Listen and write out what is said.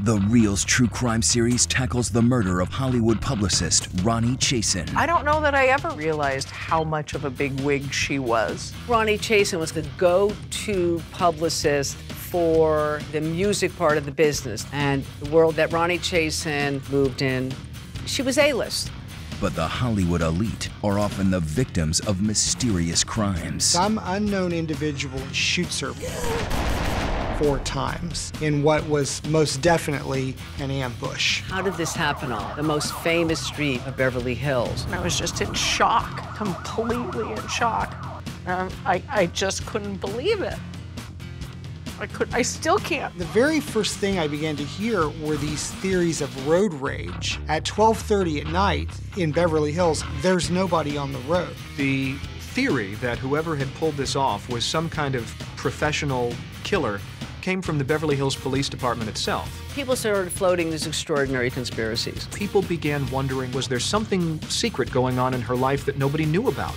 The REELZ True Crime series tackles the murder of Hollywood publicist Ronni Chasen. I don't know that I ever realized how much of a big wig she was. Ronni Chasen was the go to publicist for the music part of the business and the world that Ronni Chasen moved in. She was A list. But the Hollywood elite are often the victims of mysterious crimes. Some unknown individual shoots her four times in what was most definitely an ambush. How did this happen on the most famous street of Beverly Hills? I was just in shock, completely in shock. Um, I, I just couldn't believe it. I could I still can't. The very first thing I began to hear were these theories of road rage. At 12:30 at night in Beverly Hills, there's nobody on the road. The theory that whoever had pulled this off was some kind of professional killer came from the Beverly Hills Police Department itself. People started floating these extraordinary conspiracies. People began wondering was there something secret going on in her life that nobody knew about?